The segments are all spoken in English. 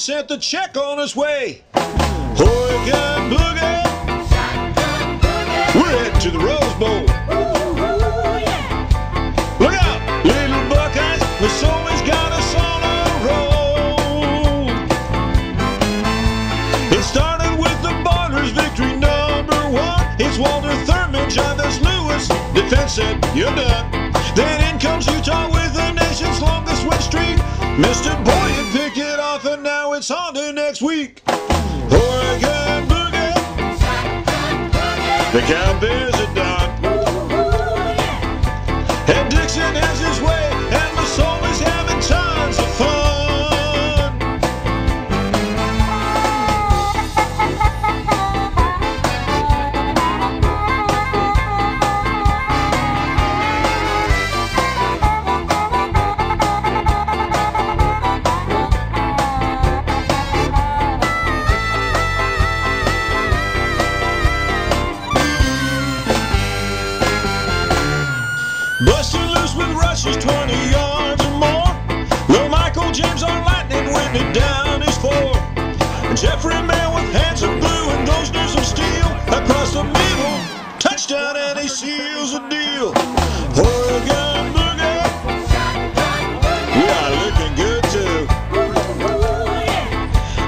sent the check on his way. Oregon Boogie, we're heading to the Rose Bowl. Look out, little Buckeyes, Masoli's got us on a roll. It started with the victory number one. It's Walter Thurmond, Jarvis Lewis. Defense said, you're done. Then in comes Utah Mr. Boyd picked it off, and now it's on to next week. Oregon Boogie. The Cowboys are done. And Jeffrey Maehl with hands of blue and those news of steel across the middle. Touchdown and he seals the deal. Oregon Boogie. Are looking good too.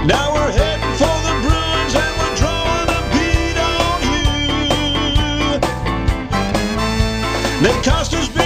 Now we're heading for the Bruins and we're drawing a beat on you. Nate Costa's been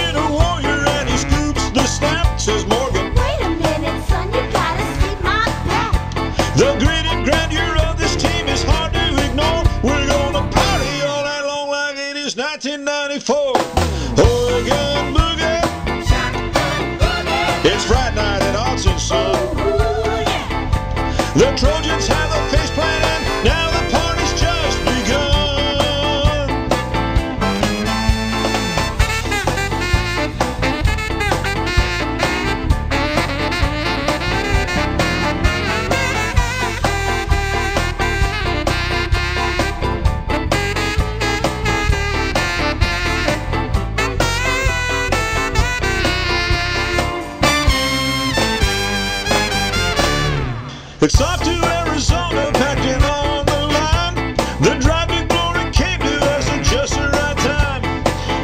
It's off to Arizona, packing on the line. The drive to glory came to us at just the right time.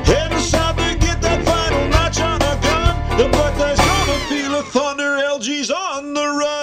Heading south to get that final notch on the gun. The Buckeyes gonna feel a thunder. LG's on the run.